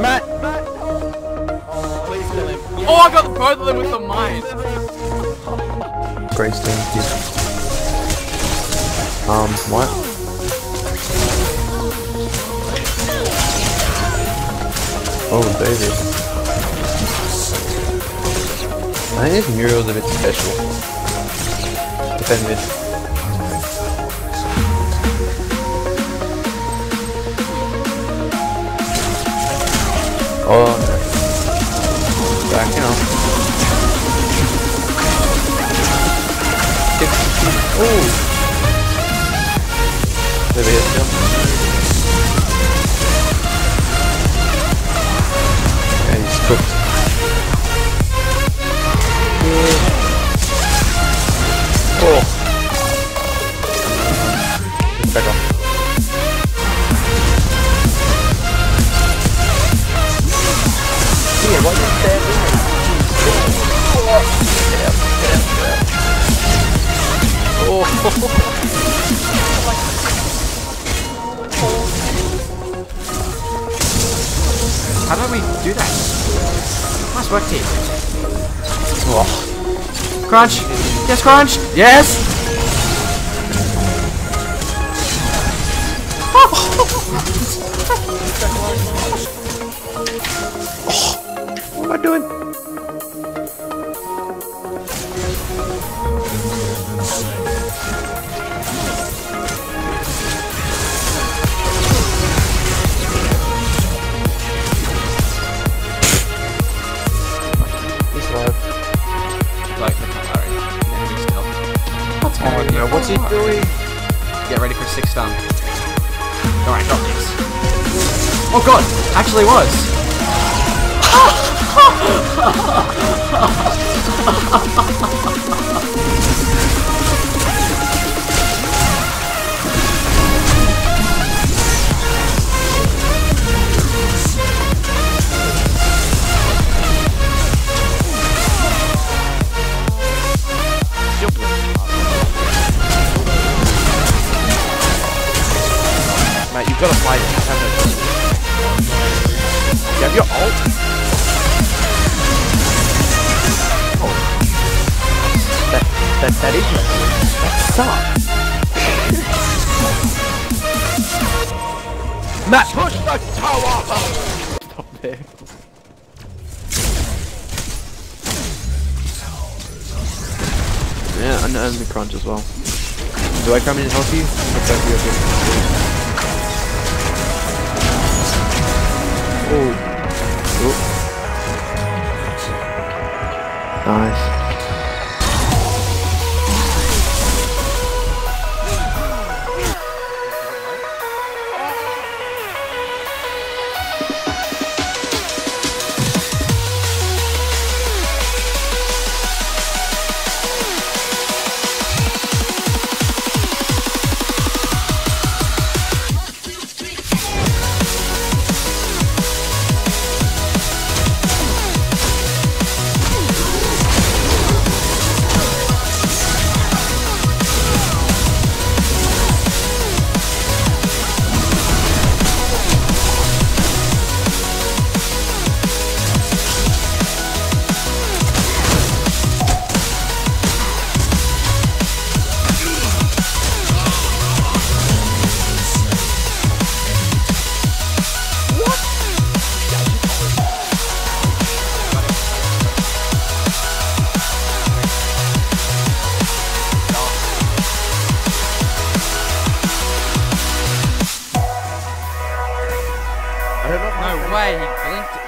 Matt! Oh, I got both of them with the mine! Grace, thank you. Um, what? Oh, baby. I think this a bit special. Defend mid. Oh, no. Backing up. Ooh. Maybe hit him. Yeah, he's cooked. Oh. How do we do that? Nice work, team. Oh. Crunch. Yes, crunch. Yes. Oh no, what's he doing? Get ready for six stun. Alright, got this. Oh god, actually was. No choice. You have your ult. Oh. That that that is that sucks. Matt, push the tower! Stop there. Yeah, and, and the crunch as well. Do I come in and help you? Looks like No way, he blinked